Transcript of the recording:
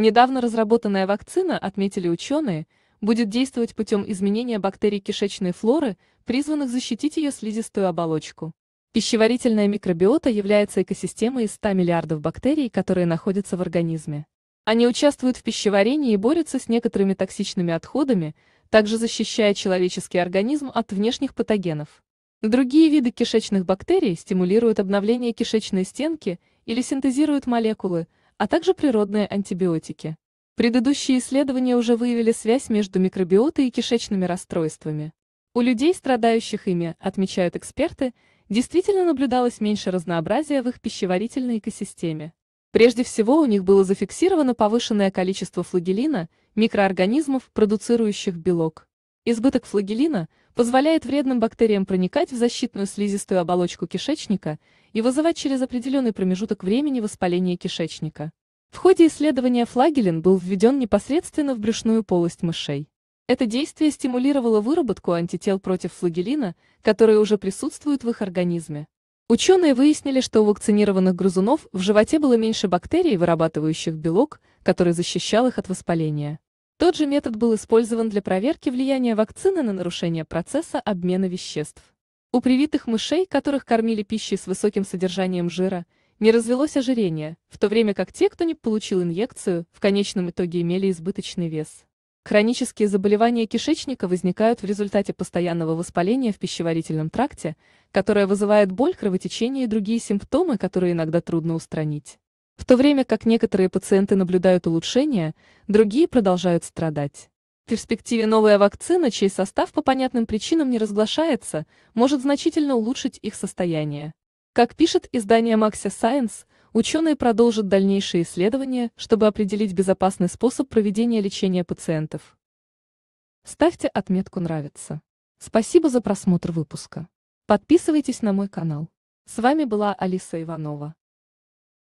Недавно разработанная вакцина, отметили ученые, будет действовать путем изменения бактерий кишечной флоры, призванных защитить ее слизистую оболочку. Пищеварительная микробиота является экосистемой из 100 миллиардов бактерий, которые находятся в организме. Они участвуют в пищеварении и борются с некоторыми токсичными отходами, также защищая человеческий организм от внешних патогенов. Другие виды кишечных бактерий стимулируют обновление кишечной стенки или синтезируют молекулы, а также природные антибиотики. Предыдущие исследования уже выявили связь между микробиотой и кишечными расстройствами. У людей, страдающих ими, отмечают эксперты, действительно наблюдалось меньше разнообразия в их пищеварительной экосистеме. Прежде всего у них было зафиксировано повышенное количество флагелина, микроорганизмов, продуцирующих белок. Избыток флагелина позволяет вредным бактериям проникать в защитную слизистую оболочку кишечника и вызывать через определенный промежуток времени воспаление кишечника. В ходе исследования флагелин был введен непосредственно в брюшную полость мышей. Это действие стимулировало выработку антител против флагелина, которые уже присутствуют в их организме. Ученые выяснили, что у вакцинированных грызунов в животе было меньше бактерий, вырабатывающих белок, который защищал их от воспаления. Тот же метод был использован для проверки влияния вакцины на нарушение процесса обмена веществ. У привитых мышей, которых кормили пищей с высоким содержанием жира, не развелось ожирение, в то время как те, кто не получил инъекцию, в конечном итоге имели избыточный вес. Хронические заболевания кишечника возникают в результате постоянного воспаления в пищеварительном тракте, которое вызывает боль, кровотечение и другие симптомы, которые иногда трудно устранить. В то время как некоторые пациенты наблюдают улучшение, другие продолжают страдать. В перспективе новая вакцина, чей состав по понятным причинам не разглашается, может значительно улучшить их состояние. Как пишет издание Maxia Science, ученые продолжат дальнейшие исследования, чтобы определить безопасный способ проведения лечения пациентов. Ставьте отметку «Нравится». Спасибо за просмотр выпуска. Подписывайтесь на мой канал. С вами была Алиса Иванова.